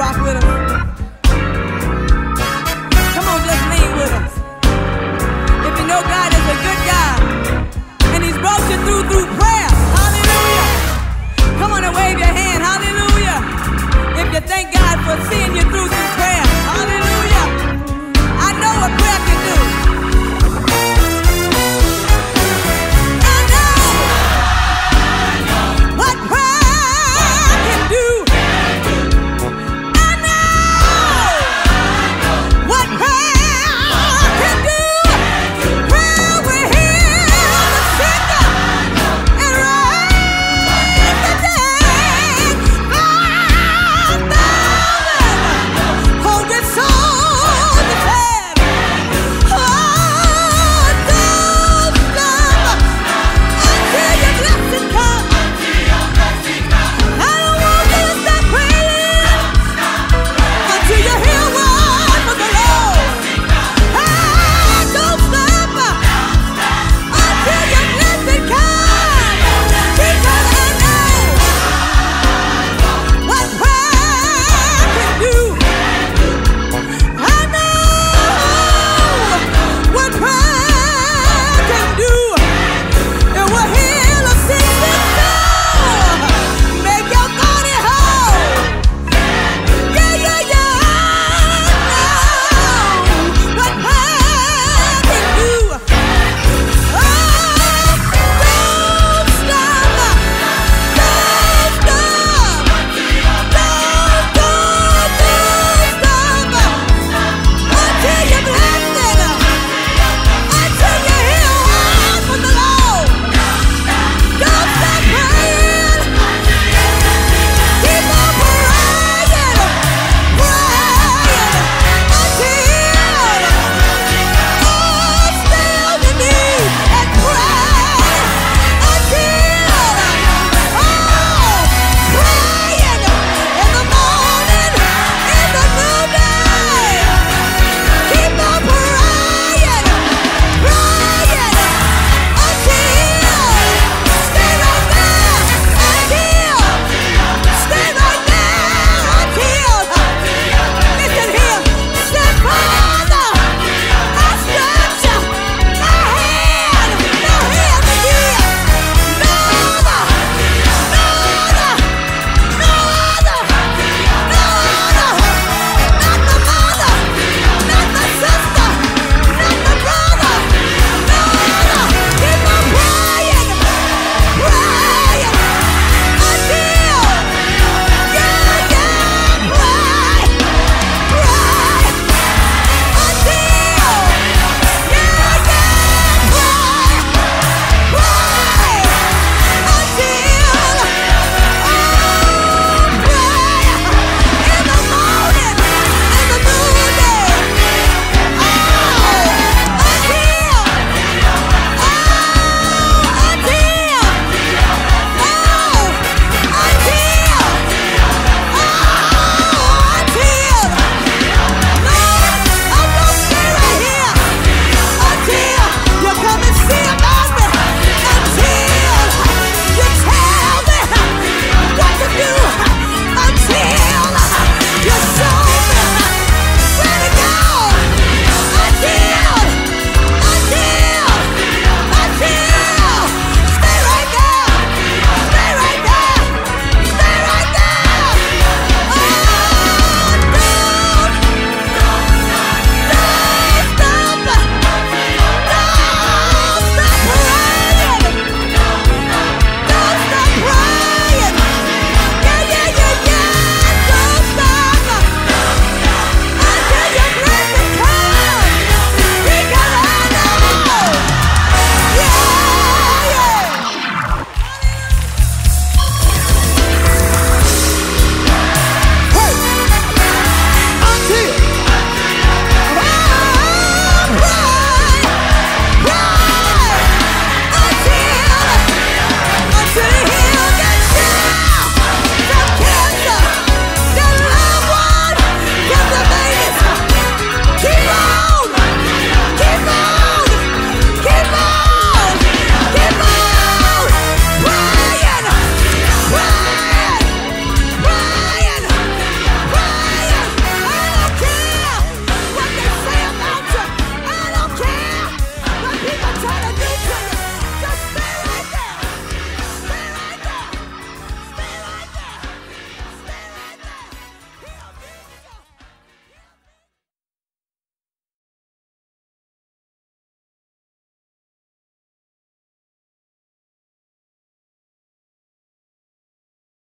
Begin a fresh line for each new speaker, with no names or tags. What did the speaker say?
rock with us. Come on, just lean with us. If you know God is a good God and He's brought you through through prayer.